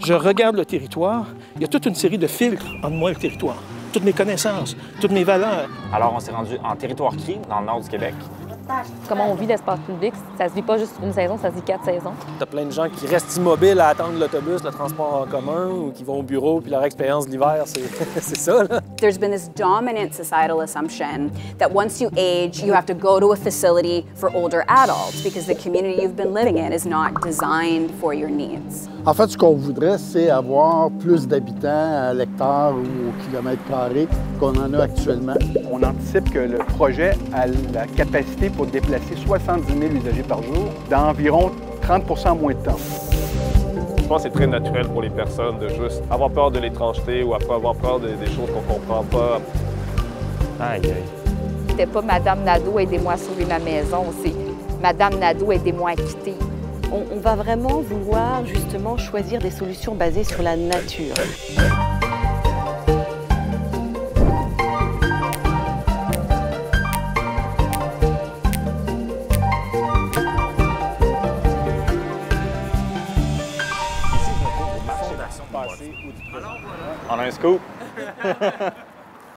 Je regarde le territoire, il y a toute une série de filtres entre moi le territoire. Toutes mes connaissances, toutes mes valeurs. Alors, on s'est rendu en territoire cri dans le nord du Québec. Comment on vit l'espace public, ça se vit pas juste une saison, ça se vit quatre saisons. T'as plein de gens qui restent immobiles à attendre l'autobus, le transport en commun, ou qui vont au bureau, puis leur expérience de l'hiver, c'est c'est ça, là. There's been this dominant societal assumption that once you age, you have to go to a facility for older adults because the community you've been living in is not designed for your needs. En fait, ce qu'on voudrait, c'est avoir plus d'habitants à l'hectare ou au kilomètre carré qu'on en a actuellement. On anticipe que le projet a la capacité pour déplacer 70 000 usagers par jour dans environ 30% moins de temps. Je pense que c'est très naturel pour les personnes de juste avoir peur de l'étrangeté ou après avoir peur de- des choses qu'on comprend pas. Aïe, aïe. C'était pas Madame Nadeau, aidez-moi à sauver ma maison, c'est Madame Nadeau, aidez-moi à quitter. On, on va vraiment vouloir justement choisir des solutions basées sur la nature. On a un scoop.